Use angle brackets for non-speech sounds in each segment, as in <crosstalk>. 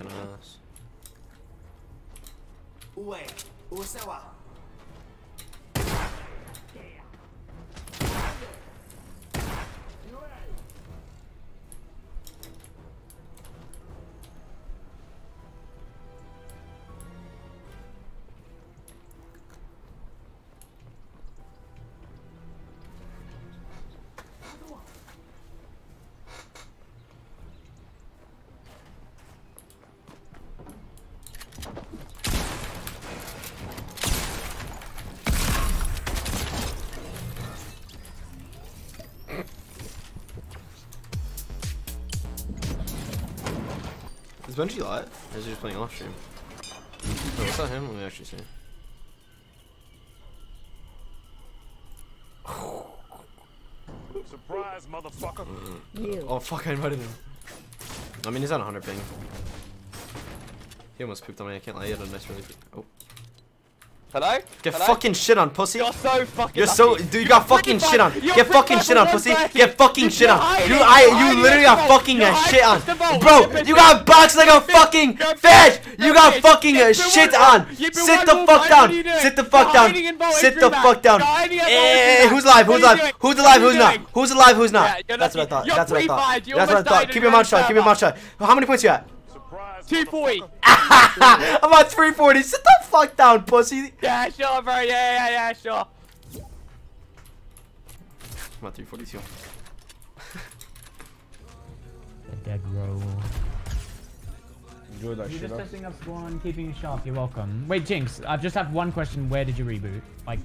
fucking ass. Ué, o Sewa. Is Benjy live? Or is he just playing off stream? Oh, was that him? Let me actually see. Surprise, motherfucker. You. Oh fuck, I invited him. I mean, he's on 100 ping. He almost pooped on me, I can't lie, he had a nice really Oh. Hello? Get Hello? fucking shit on, pussy! You're so fucking You're so lucky. dude. You got fucking shit on. Get fucking shit on, pussy. Get fucking shit on. You, I, you literally got fucking shit on, bro. You got boxed like a fucking fish. You got fucking shit on. one- you've been Sit the fuck down. are you doing? Sit the fuck down. hiding in vault Sit the fuck down. You're hiding in vault through eh, who's that. live? Who's are you live? Who's alive? Who's not? Who's alive? Who's not? That's what I thought. That's what I thought. That's what I thought. Keep your your mouth shut. Keep your mouth shut. How many points you at? Surprise. 240. <laughs> I'm at 340. Sit the fuck down, pussy. Yeah, sure, bro. Yeah, yeah, yeah, sure. I'm at 342. Dead roll. Enjoy that You're shit. just huh? testing up spawn, keeping you sharp. You're welcome. Wait, Jinx, I just have one question. Where did you reboot? Like,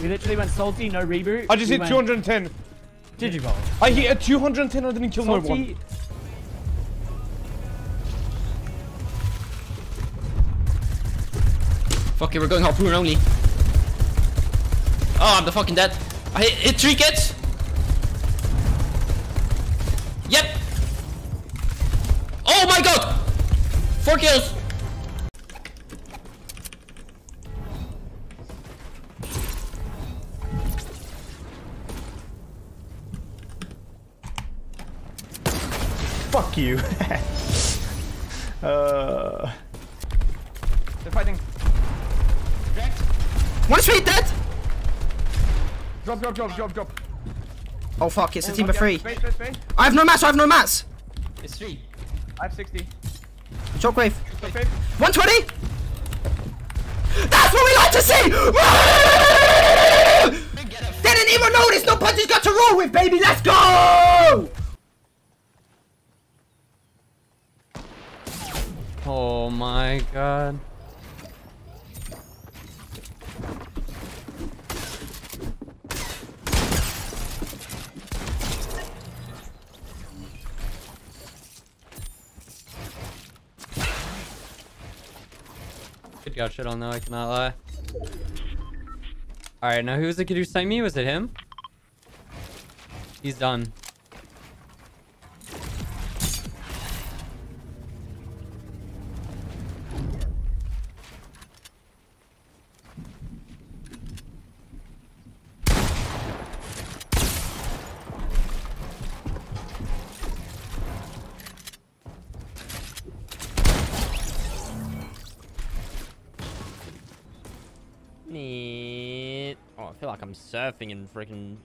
we literally went salty, no reboot. I just We hit went 210. Digivolve. I hit a 210. I didn't kill no one. Fuck it, we're going harpoon only. Oh, I'm the fucking dead. I hit, hit three kids. Yep. Oh my god. Four kills. Fuck you. <laughs> uh. One straight dead. Drop, drop, drop, drop, drop. Oh fuck, it's a Oh, team of three. Space, space, space. I have no mats, I have no mats. It's three. I have 60. Shockwave. Space, space. 120. That's what we like to see. Didn't even notice. No punches got to roll with, baby. Let's go. Oh my god. Good got shit on though, I cannot lie. Alright, now who was the kid who sniped me? Was it him? He's done. Oh, I feel like I'm surfing and freaking.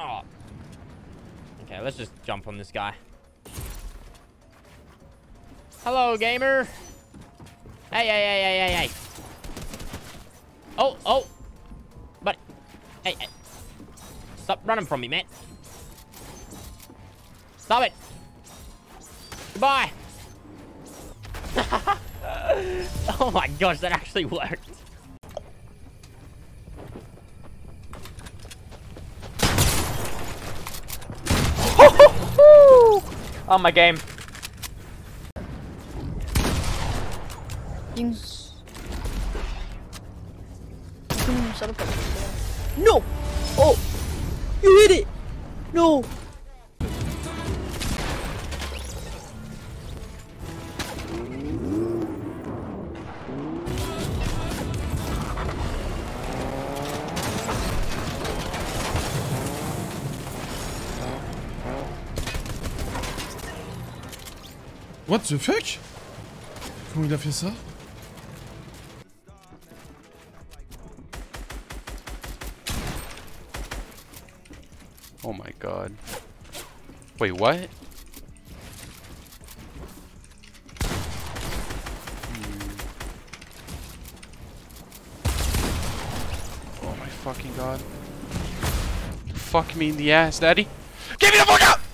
Oh. Okay, let's just jump on this guy. Hello, gamer. Hey, hey, hey, hey, hey, hey. Oh, oh. But, Hey, hey. Stop running from me, man. Stop it. Goodbye. <laughs> oh my gosh, that actually worked. On my game. No. Oh. You hit it. No. What the fuck Comment il a fait ça Oh my god. Wait, what? Hmm. Oh my fucking god. Fuck me in the ass, daddy. Give me the fuck out!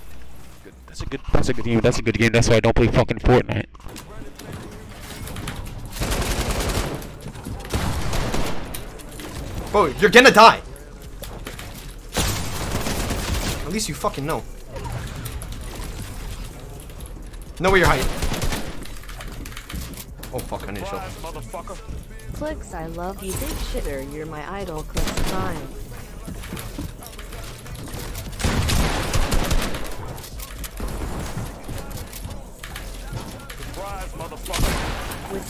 Good. That's a good that's a good game. That's a good game. That's why I don't play fucking Fortnite. Bro, you're gonna die. At least you fucking know. Know where you're hiding. Oh fuck, I need to show. Clix, I love you, big shitter. You're my idol. Clix time.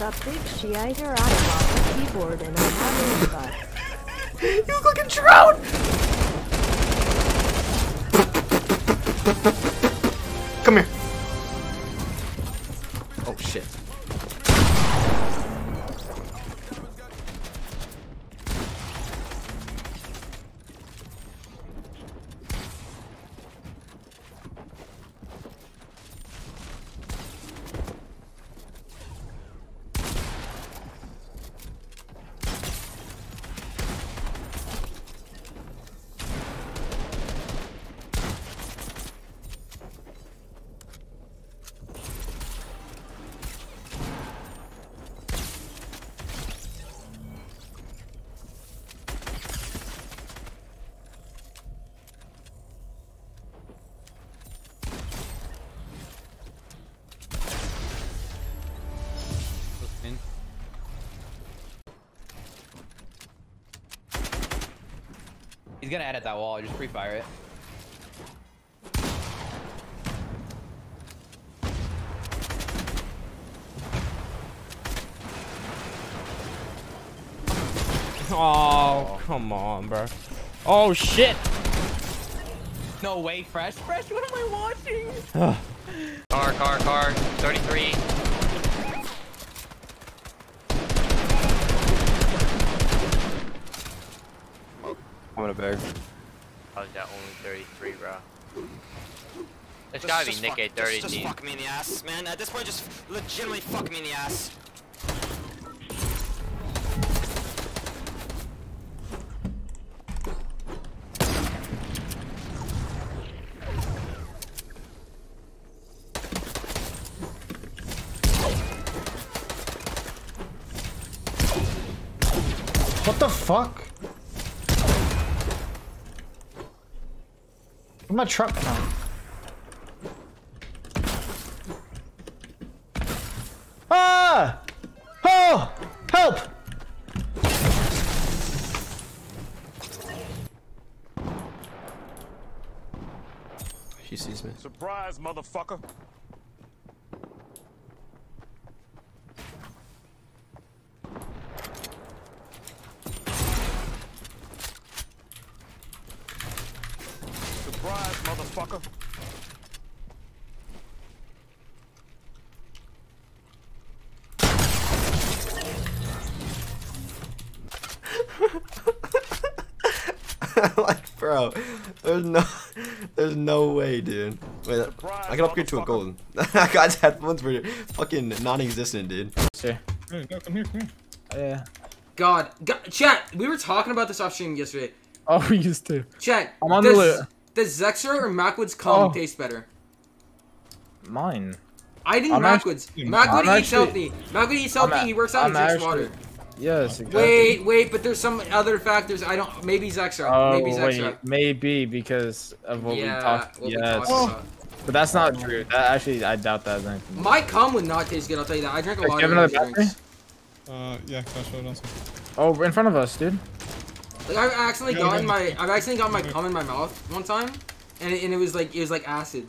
Up, big shiiter? I lost the keyboard and I'm having fun. You look like a drown! Come here. He's gonna edit that wall. Just pre-fire it. <laughs> Oh, come on, bro. Oh shit. No way, fresh, fresh. What am I watching? Car, car, car. 33. I'm gonna beg. How's that only 33, bro? It's gotta be Nick Just, 30 just fuck me in the ass, man. At this point, just legitimately fuck me in the ass. What the fuck? Where'd my truck come? Ah! Oh! Help! He sees me. Surprise, motherfucker. Surprise, motherfucker. <laughs> like, bro, there's no, there's no way, dude. Wait, I can upgrade to a golden. <laughs> that guy's headphones were fucking non-existent, dude. Sure. Come here, come here. Oh, yeah. God, God, chat. We were talking about this off stream yesterday. Oh, <laughs> we used to. Chat. I'm on the does, loot. Does Zexrow or Mackwood's cum Oh. taste better? Mine. I think I'm Mackwood's. Mackwood eats actually- healthy. Mackwood eats I'm healthy. a- he works out. I'm He drinks actually- water. Yes, exactly. Wait, wait, but there's some other factors. I don't. Maybe Zexrow. Oh, maybe Zexrow. wait, maybe because of what Yeah, we talked. what we yes. talked about. But that's not true. That actually, I doubt that. Then. My cum would not taste good. I'll tell you that. I drink a Hey, lot do of you another energy drinks. Uh, yeah, Clash Royale also. Oh, in front of us, dude. Like I've accidentally Yeah, gotten yeah. my I've accidentally got my cum in my mouth one time, and it, and it was like it was like acid.